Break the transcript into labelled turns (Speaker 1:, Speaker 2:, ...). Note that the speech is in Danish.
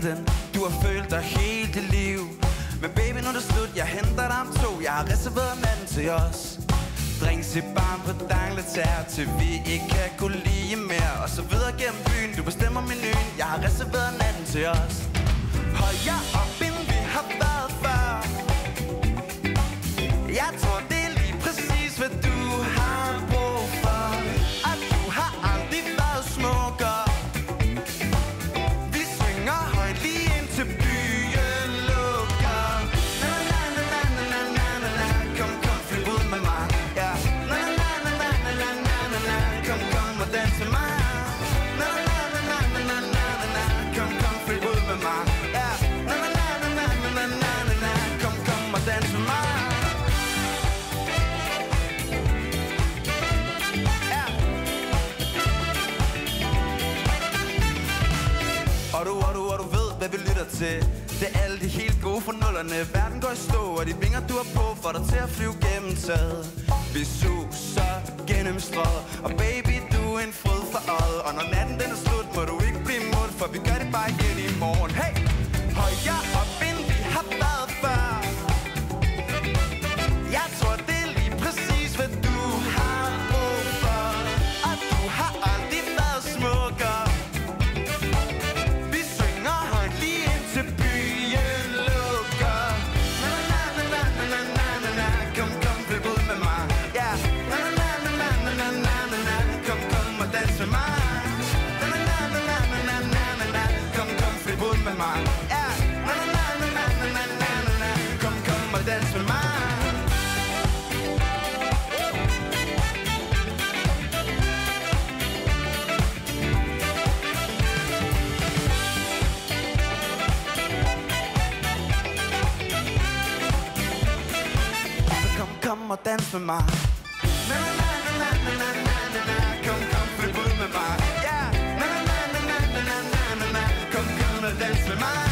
Speaker 1: tiden Du har følt dig helt dit liv. Men baby, nu er det slut, jeg henter dig om to. Jeg har reserveret natten til os. Drinks i barn på dangletær Til vi ikke kan gå lige mere. Og så videre gennem byen, du bestemmer menuen. Jeg har reserveret natten til os. Hold jer op, til Det er alle de helt gode for nullerne. Verden går i stå, og de vinger du har på Får dig til at flyve gennem taget. Vi suser gennem strøget Og baby, du er en fryd for øjet. Og når natten den er slut, må du ikke blive mod For vi gør det bare igen i morgen. Hey! Come, come, and dance with my. Come, come, dance with. Na na na na na na na na na. dance with my